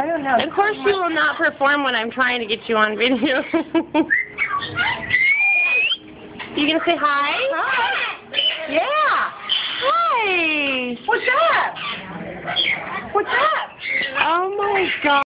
I don't know. Of course you will not perform when I'm trying to get you on video. you gonna say hi? Hi. Yeah. Hi. What's up? What's up? Oh my god.